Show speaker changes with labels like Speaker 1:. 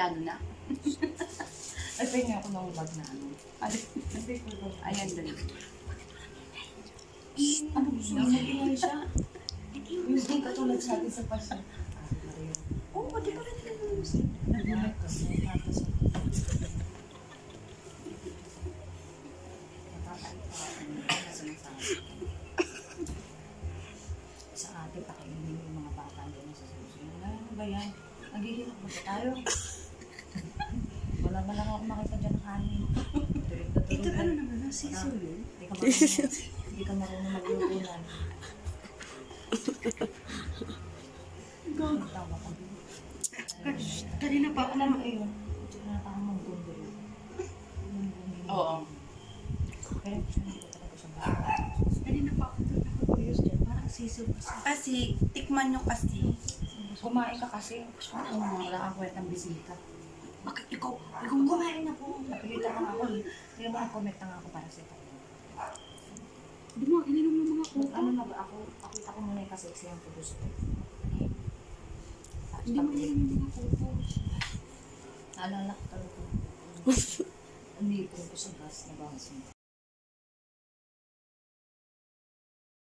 Speaker 1: Amerikano na.
Speaker 2: Ay, pahinga ako ng bag na ano.
Speaker 1: Ay, Ayan doon.
Speaker 2: Ano gusto mo? Nag-ingay siya. Hindi katulad sa atin sa pasya.
Speaker 1: Oo, oh, di ba rin
Speaker 2: Nag-ingay ka. Tapos, sa ate, pakainin yung mga bata dyan sa susunod. Ano ba yan? Naghihirap ba tayo? Ba lang ako makita dyan ng kanin?
Speaker 1: Ito ano naman, ang sisol yun?
Speaker 2: Hindi ka marunong, hindi maglutunan. Tawa ka.
Speaker 1: Kanina pa ako naman.
Speaker 2: Ayun, ito na tama mong gundo.
Speaker 1: Oo.
Speaker 2: Pero gusto mo talaga sa bahay.
Speaker 1: Kanina pa ako doon nakakuyos dyan. Parang sisol kasi. Kasi, tikman nyo kasi.
Speaker 2: Kumain ka kasi. Wala kang kwentang bisita.
Speaker 1: Bakit ikaw? Kumain na po.
Speaker 2: Nakikita ka nga ako. Hindi mo comment na ako para sa ito.
Speaker 1: Di mo, ininom mo mga kuko.
Speaker 2: Ano na ba ako? Pakita ko muna yung kasi yung pudos ko.
Speaker 1: Hindi mo ininom yung mga kuko.
Speaker 2: Naalala ko talaga. Hindi ko sa gas na bangas mo.